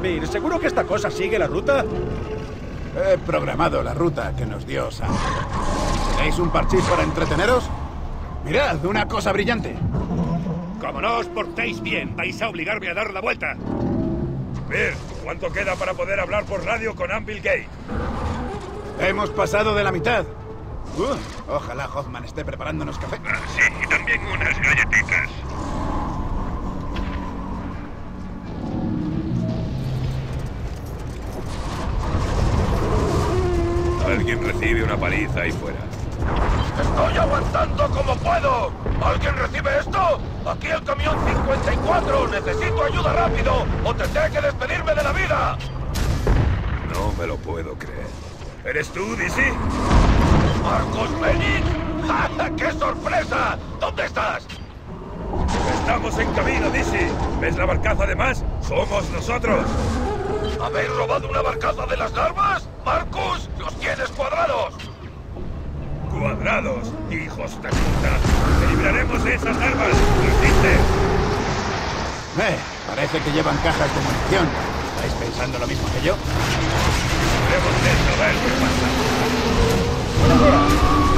Mir, ¿seguro que esta cosa sigue la ruta? He programado la ruta que nos dio Sam. ¿Tenéis un parchís para entreteneros? Mirad, una cosa brillante. Como no os portéis bien, vais a obligarme a dar la vuelta. Mir, ¿cuánto queda para poder hablar por radio con Anvil Gate? Hemos pasado de la mitad. Uh, ojalá Hoffman esté preparándonos café. Ah, sí, y también unas galletitas. Alguien recibe una paliza ahí fuera. ¡Estoy aguantando como puedo! ¿Alguien recibe esto? ¡Aquí el camión 54! ¡Necesito ayuda rápido! ¡O tendré que despedirme de la vida! No me lo puedo creer. ¿Eres tú, Dizzy? ¿Marcos Félix? ¡Qué sorpresa! ¿Dónde estás? Estamos en camino, Dizzy. ¿Ves la barcaza de más? Somos nosotros. ¿Habéis robado una barcaza de las larvas? ¡Marcus! ¡Los tienes cuadrados! ¡Cuadrados! ¡Hijos de puta! ¡Te libraremos de esas larvas! ¿Resiste? Eh, parece que llevan cajas de munición. ¿Estáis pensando lo mismo que yo? Debemos esto, ver qué pasa.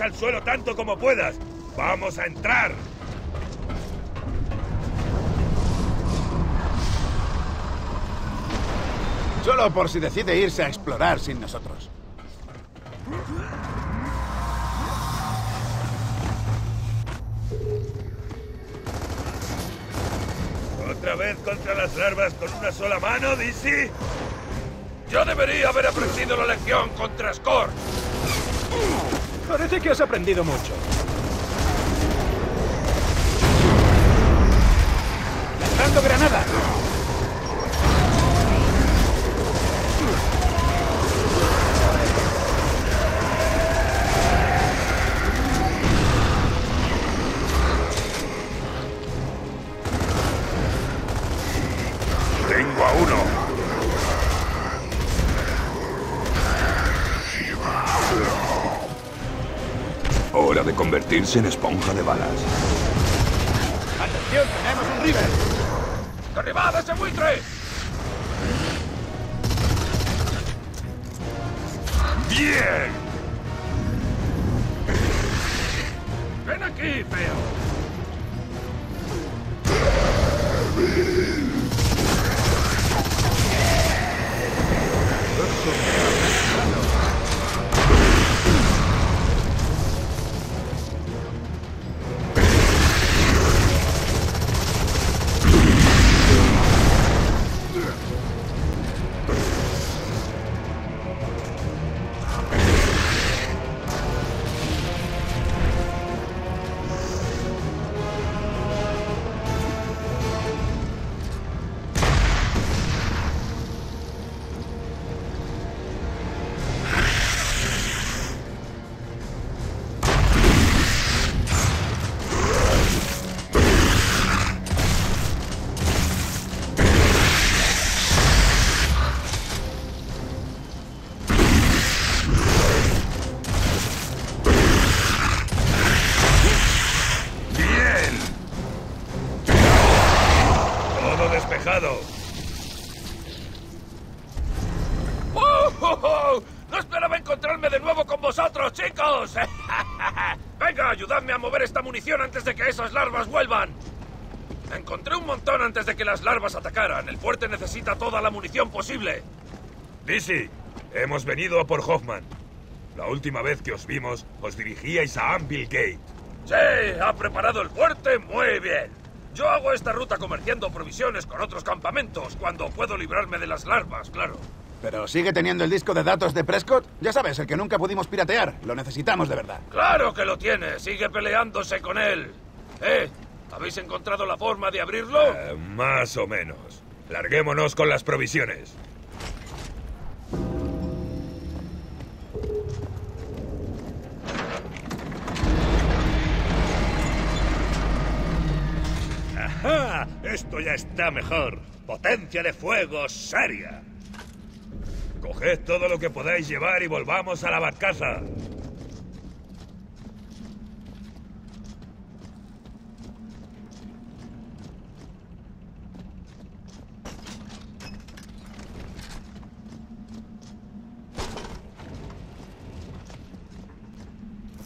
Al suelo tanto como puedas. ¡Vamos a entrar! Solo por si decide irse a explorar sin nosotros. ¿Otra vez contra las larvas con una sola mano, Dizzy? Yo debería haber aprendido la lección contra Score. Parece que has aprendido mucho. Convertirse en esponja de balas. ¡Atención, tenemos un River! ¡Derribad ese buitre! ¡Bien! ¡Ven aquí, feo! Venga, ayudadme a mover esta munición antes de que esas larvas vuelvan. Encontré un montón antes de que las larvas atacaran. El fuerte necesita toda la munición posible. Dizzy, hemos venido a por Hoffman. La última vez que os vimos, os dirigíais a Anvil Gate. Sí, ha preparado el fuerte muy bien. Yo hago esta ruta comerciando provisiones con otros campamentos cuando puedo librarme de las larvas, claro. ¿Pero sigue teniendo el disco de datos de Prescott? Ya sabes, el que nunca pudimos piratear. Lo necesitamos de verdad. Claro que lo tiene. Sigue peleándose con él. Eh, ¿Habéis encontrado la forma de abrirlo? Eh, más o menos. Larguémonos con las provisiones. ¡Ajá! Esto ya está mejor. Potencia de fuego seria. Coged todo lo que podáis llevar y volvamos a la barcaza.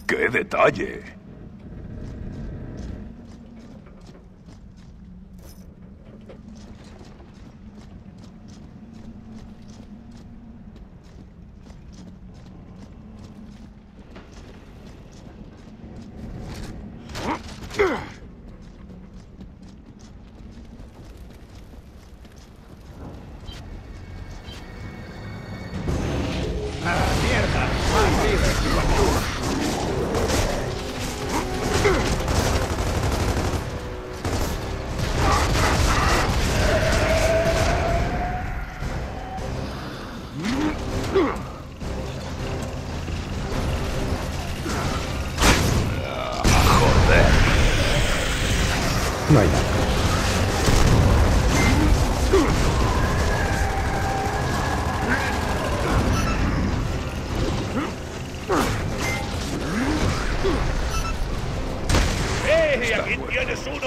¡Qué detalle!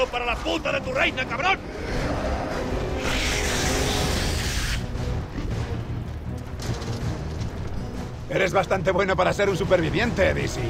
Para la puta de tu reina, cabrón! Eres bastante bueno para ser un superviviente, DC.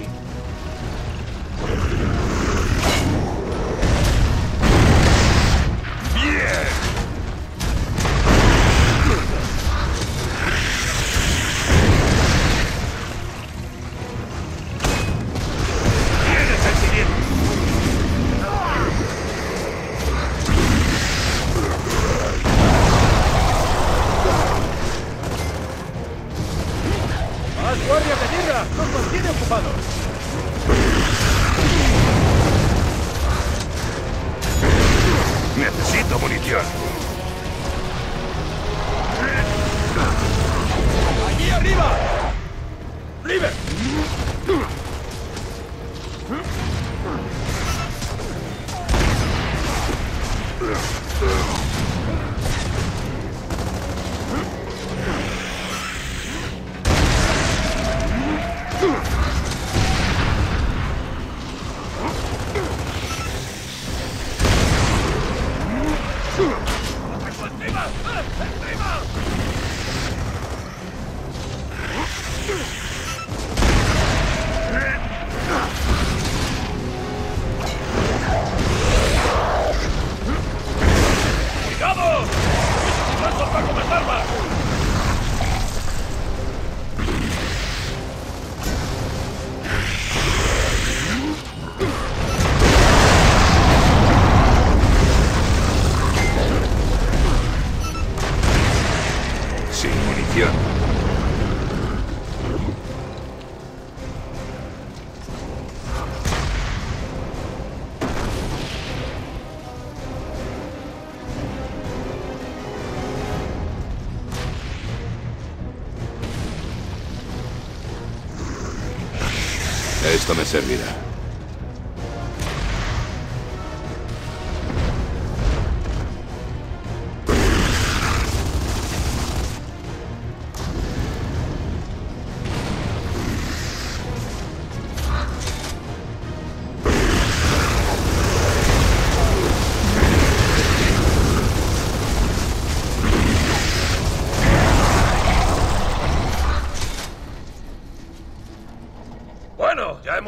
Me servirá.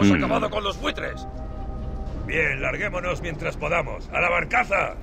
hemos acabado con los buitres. Bien, larguémonos mientras podamos. ¡A la barcaza!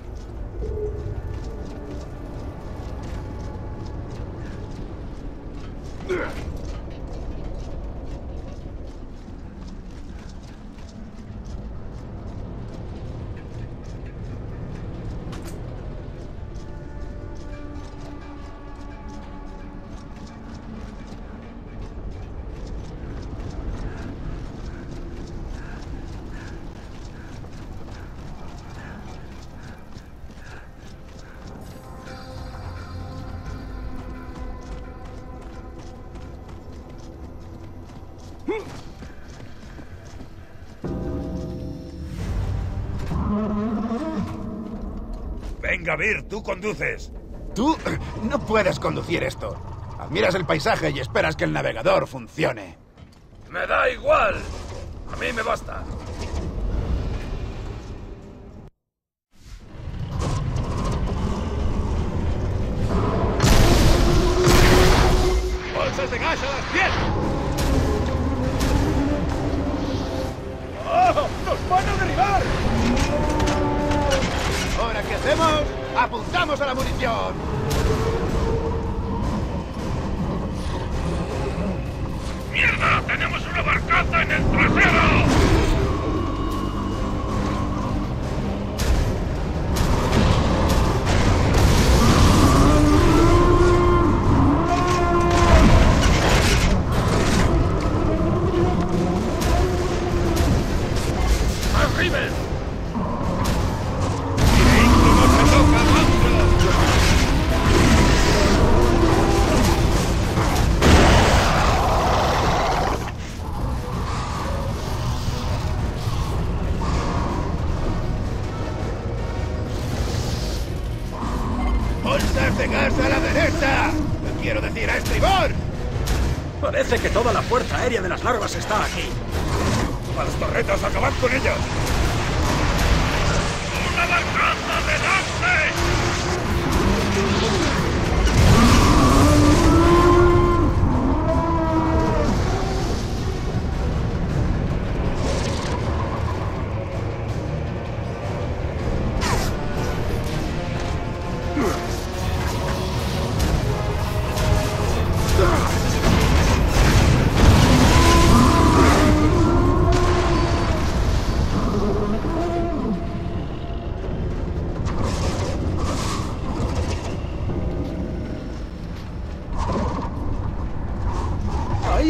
Venga, Vir, tú conduces. Tú no puedes conducir esto. Admiras el paisaje y esperas que el navegador funcione. Me da igual. A mí me basta. Parece que toda la fuerza aérea de las larvas está aquí. ¡A las torretas, acabad con ellas!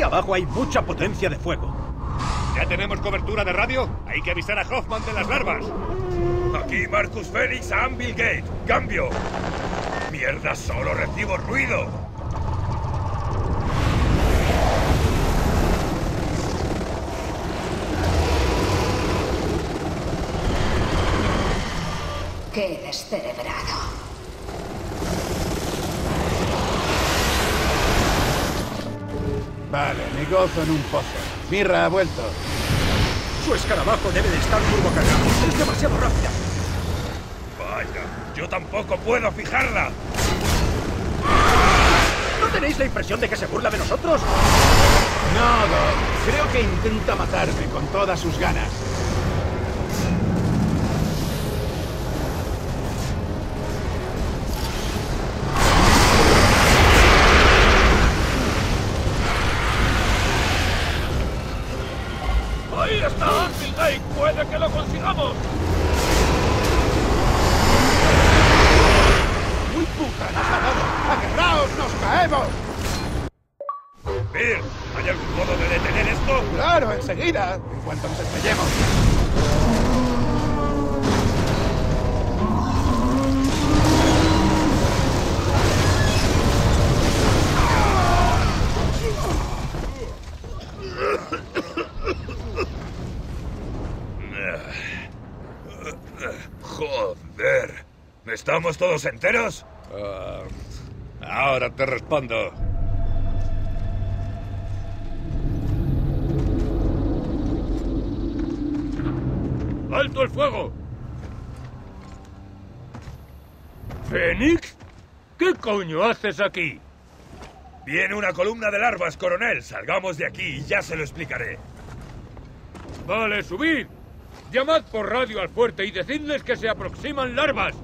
Abajo hay mucha potencia de fuego. ¿Ya tenemos cobertura de radio? Hay que avisar a Hoffman de las larvas. Aquí Marcus Félix a Anvil Gate. Cambio. Mierda, solo recibo ruido. Qué descerebrado. Mi gozo en un pozo. Mirra ha vuelto. Su escarabajo debe de estar turbocargado. Es demasiado rápida. Vaya, yo tampoco puedo fijarla. ¿No tenéis la impresión de que se burla de nosotros? No, Doc. Creo que intenta matarme con todas sus ganas. ¿Estamos todos enteros? Ah, ahora te respondo. ¡Alto el fuego! ¿Fénix? ¿Qué coño haces aquí? Viene una columna de larvas, coronel. Salgamos de aquí y ya se lo explicaré. Vale, subid. Llamad por radio al fuerte y decidles que se aproximan larvas.